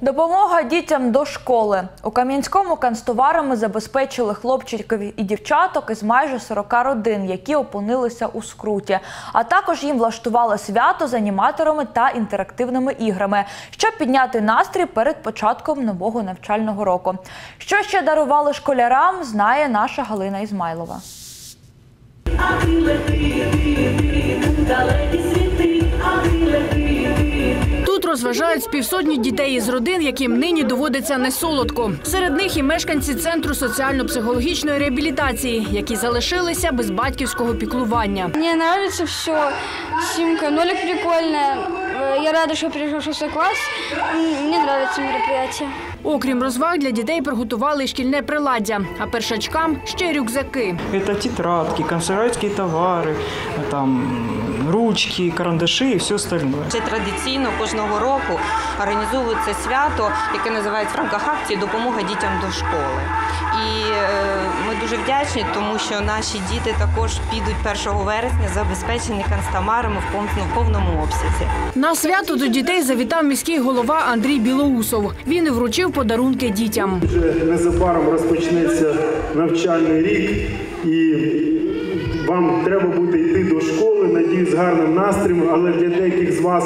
Допомога дітям до школи. У Кам'янському канцтоварами забезпечили хлопчиків і дівчаток із майже 40 родин, які опинилися у скруті. А також їм влаштували свято з аніматорами та інтерактивними іграми, щоб підняти настрій перед початком нового навчального року. Що ще дарували школярам, знає наша Галина Ізмайлова. А розважають з півсотні дітей із родин, яким нині доводиться несолодко. Серед них і мешканці центру соціально-психологічної реабілітації, які залишилися без батьківського піклування. Мне нравится все. Симка, нолик прикольная. Э, Я рада, что перешел в шестой класс. М, Мне нравится мероприятие. Окрім розваг, для дітей приготували й шкільне приладдя, а першачкам ще й рюкзаки. Это тетрадки, канцелярские товары, там ручки, карандаши и все остальное. Вже традиційно кожного року організовується свято, яке називається в рамках акції Допомога дітям до школи. І е, ми дуже вдячні, тому що наші діти також підуть 1 вересня забезпечені канцтамарами в повному- в повному обсязі. На свято до дітей завітав міський голова Андрій Білоусов. Він і вручив подарунки дітям. Вже незабаром розпочнеться навчальний рік, і вам треба буде йти до школи, надію з гарним настроєм, але для деяких з вас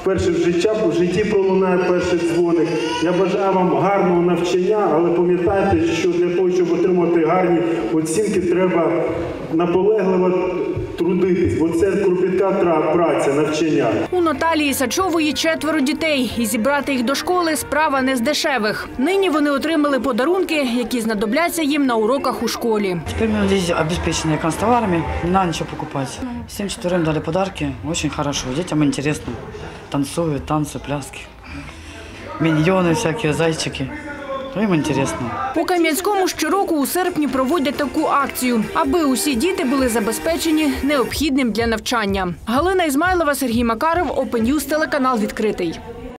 вперше в життя в житті пролунає перший дзвоник. Я бажаю вам гарного навчання, але пам'ятайте, що для того, щоб отримати гарні оцінки, треба наполегливо трудитись, бо це кропітка тра- праця, навчання. У Наталії Сачової четверо дітей, і зібрати їх до школи справа не з дешевих. Нині вони отримали подарунки, які знадобляться їм на уроках у школі. Теперь мы здесь обеспечены канцтоварами, не надо ничего покупать. Всем четверым дали подарки, очень хорошо, детям интересно. Танцуют, танцы, пляски. Миньоны всякие, зайчики. Им цікаво. У Кам'янському щороку у серпні проводять таку акцію, аби усі діти були забезпечені необхідним для навчання. Галина Ізмайлова, Сергій Макаров, Open телеканал відкритий.